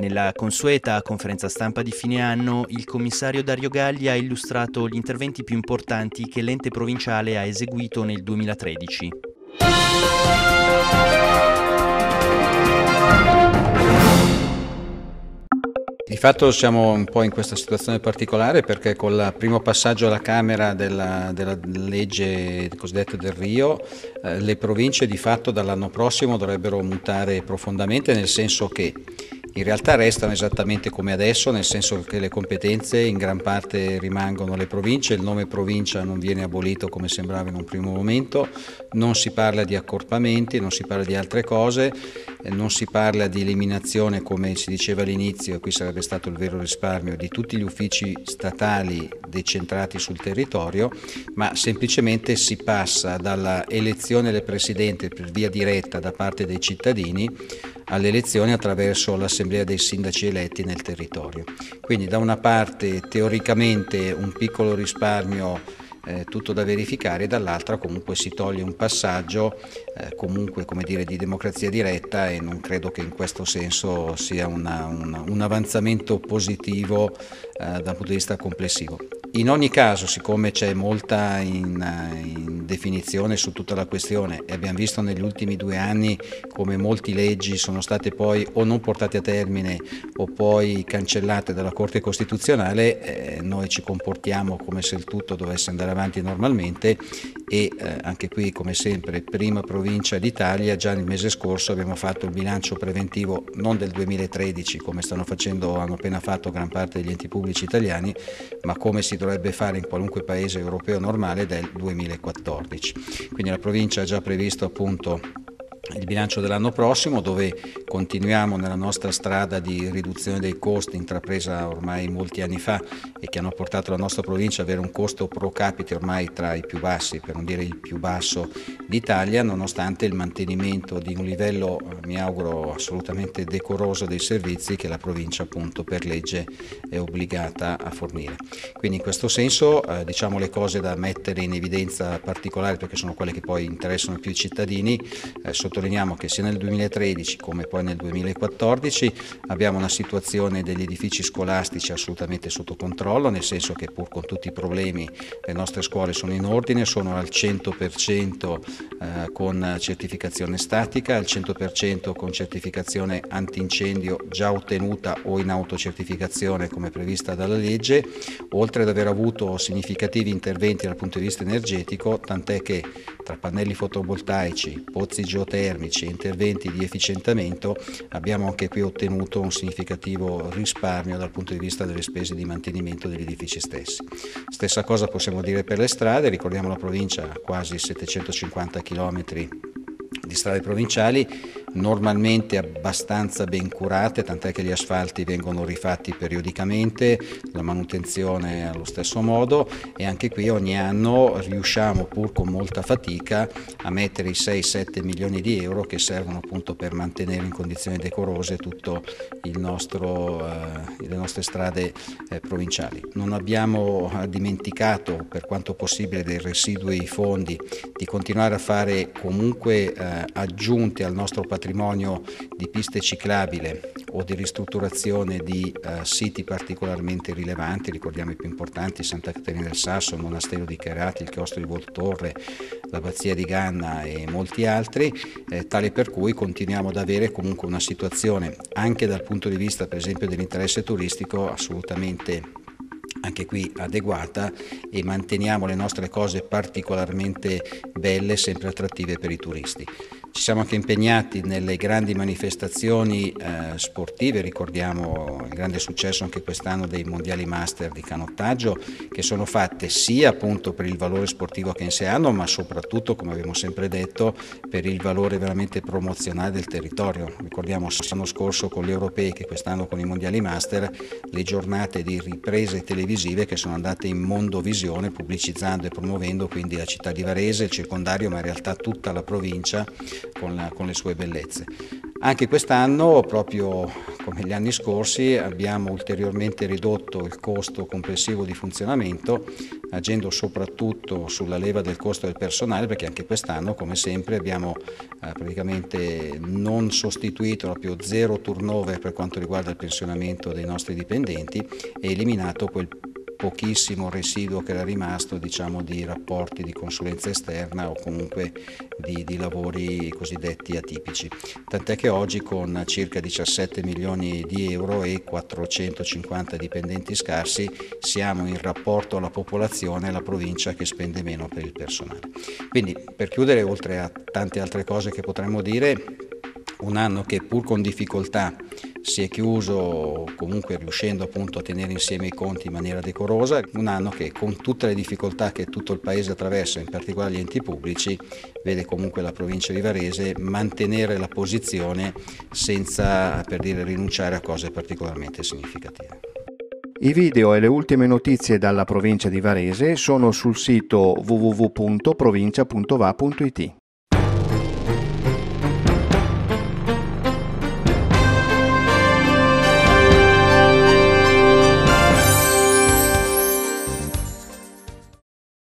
Nella consueta conferenza stampa di fine anno, il commissario Dario Galli ha illustrato gli interventi più importanti che l'ente provinciale ha eseguito nel 2013. Di fatto siamo un po' in questa situazione particolare perché con il primo passaggio alla Camera della, della legge cosiddetta del Rio, eh, le province di fatto dall'anno prossimo dovrebbero mutare profondamente nel senso che in realtà restano esattamente come adesso, nel senso che le competenze in gran parte rimangono le province, il nome provincia non viene abolito come sembrava in un primo momento, non si parla di accorpamenti, non si parla di altre cose, non si parla di eliminazione come si diceva all'inizio, e qui sarebbe stato il vero risparmio, di tutti gli uffici statali decentrati sul territorio, ma semplicemente si passa dalla elezione del Presidente per via diretta da parte dei cittadini alle elezioni attraverso l'assemblea dei sindaci eletti nel territorio. Quindi da una parte teoricamente un piccolo risparmio eh, tutto da verificare, dall'altra comunque si toglie un passaggio eh, comunque come dire, di democrazia diretta e non credo che in questo senso sia una, una, un avanzamento positivo eh, dal punto di vista complessivo. In ogni caso, siccome c'è molta in, in, definizione su tutta la questione e abbiamo visto negli ultimi due anni come molte leggi sono state poi o non portate a termine o poi cancellate dalla Corte Costituzionale, eh, noi ci comportiamo come se il tutto dovesse andare avanti normalmente e eh, anche qui come sempre prima provincia d'Italia già nel mese scorso abbiamo fatto il bilancio preventivo non del 2013 come stanno facendo, hanno appena fatto gran parte degli enti pubblici italiani, ma come si dovrebbe fare in qualunque paese europeo normale del 2014. Quindi la provincia ha già previsto appunto il bilancio dell'anno prossimo dove continuiamo nella nostra strada di riduzione dei costi intrapresa ormai molti anni fa e che hanno portato la nostra provincia ad avere un costo pro capite ormai tra i più bassi, per non dire il più basso d'Italia, nonostante il mantenimento di un livello, mi auguro, assolutamente decoroso dei servizi che la provincia appunto per legge è obbligata a fornire. Quindi in questo senso eh, diciamo le cose da mettere in evidenza particolare perché sono quelle che poi interessano più i cittadini, eh, sottolineiamo che sia nel 2013 come poi nel 2014 abbiamo una situazione degli edifici scolastici assolutamente sotto controllo, nel senso che pur con tutti i problemi le nostre scuole sono in ordine, sono al 100% eh, con certificazione statica, al 100% con certificazione antincendio già ottenuta o in autocertificazione come prevista dalla legge, oltre ad aver avuto significativi interventi dal punto di vista energetico, tant'è che tra pannelli fotovoltaici, pozzi geotermici, termici e interventi di efficientamento abbiamo anche qui ottenuto un significativo risparmio dal punto di vista delle spese di mantenimento degli edifici stessi. Stessa cosa possiamo dire per le strade, ricordiamo la provincia ha quasi 750 km di strade provinciali normalmente abbastanza ben curate, tant'è che gli asfalti vengono rifatti periodicamente, la manutenzione allo stesso modo e anche qui ogni anno riusciamo pur con molta fatica a mettere i 6-7 milioni di euro che servono appunto per mantenere in condizioni decorose tutte eh, le nostre strade eh, provinciali. Non abbiamo eh, dimenticato per quanto possibile dei residui fondi di continuare a fare comunque eh, aggiunte al nostro patrimonio patrimonio di piste ciclabile o di ristrutturazione di uh, siti particolarmente rilevanti, ricordiamo i più importanti, Santa Caterina del Sasso, il Monastero di Cherati, il Chiostro di Voltorre, l'Abbazia di Ganna e molti altri, eh, tale per cui continuiamo ad avere comunque una situazione anche dal punto di vista per esempio dell'interesse turistico assolutamente anche qui adeguata e manteniamo le nostre cose particolarmente belle, sempre attrattive per i turisti. Ci siamo anche impegnati nelle grandi manifestazioni eh, sportive, ricordiamo il grande successo anche quest'anno dei mondiali master di canottaggio che sono fatte sia appunto per il valore sportivo che in sé hanno ma soprattutto come abbiamo sempre detto per il valore veramente promozionale del territorio. Ricordiamo l'anno scorso con gli europei che quest'anno con i mondiali master le giornate di riprese televisive che sono andate in mondovisione pubblicizzando e promuovendo quindi la città di Varese, il circondario ma in realtà tutta la provincia con, la, con le sue bellezze. Anche quest'anno, proprio come gli anni scorsi, abbiamo ulteriormente ridotto il costo complessivo di funzionamento, agendo soprattutto sulla leva del costo del personale, perché anche quest'anno, come sempre, abbiamo eh, praticamente non sostituito proprio zero turnover per quanto riguarda il pensionamento dei nostri dipendenti e eliminato quel pochissimo residuo che era rimasto diciamo, di rapporti di consulenza esterna o comunque di, di, lavori cosiddetti atipici. Tant'è che oggi con circa 17 milioni di euro e 450 dipendenti scarsi siamo in rapporto alla popolazione la provincia che spende meno per il personale. Quindi per chiudere, oltre a tante altre cose che potremmo dire, un anno che pur con difficoltà si è chiuso comunque riuscendo appunto a tenere insieme i conti in maniera decorosa, un anno che con tutte le difficoltà che tutto il paese attraversa, in particolare gli enti pubblici, vede comunque la provincia di Varese mantenere la posizione senza per dire rinunciare a cose particolarmente significative. I video e le ultime notizie dalla provincia di Varese sono sul sito www.provincia.va.it.